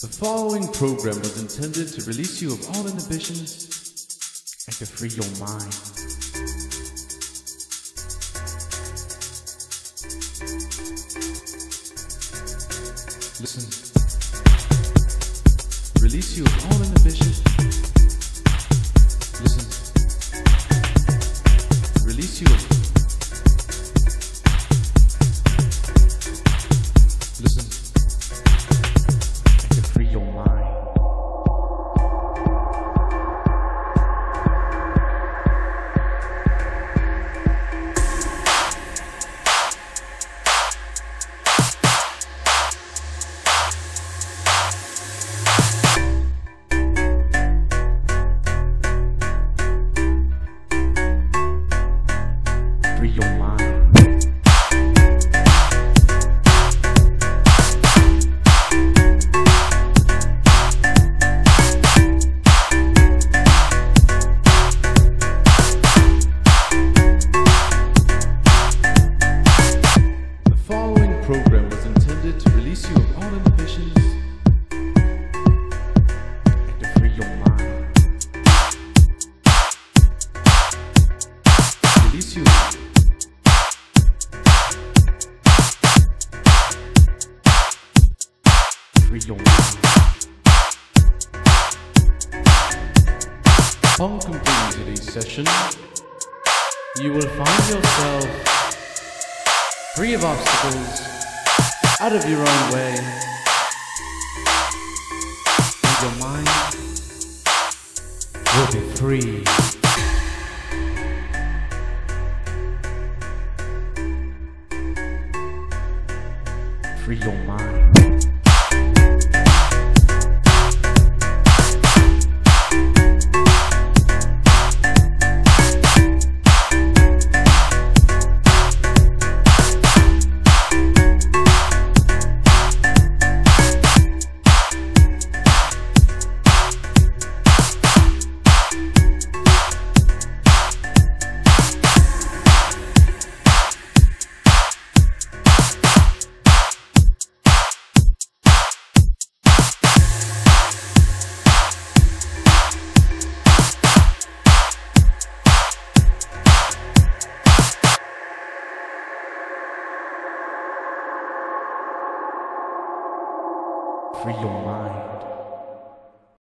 The following program was intended to release you of all inhibitions and to free your mind. Listen. Release you of all inhibitions. Your mind. The following program was intended to release you of all inhibitions and to free mind. Release you. Free your mind. Upon completing today's session, you will find yourself free of obstacles, out of your own way, and your mind will be free. Free your mind. Free your mind.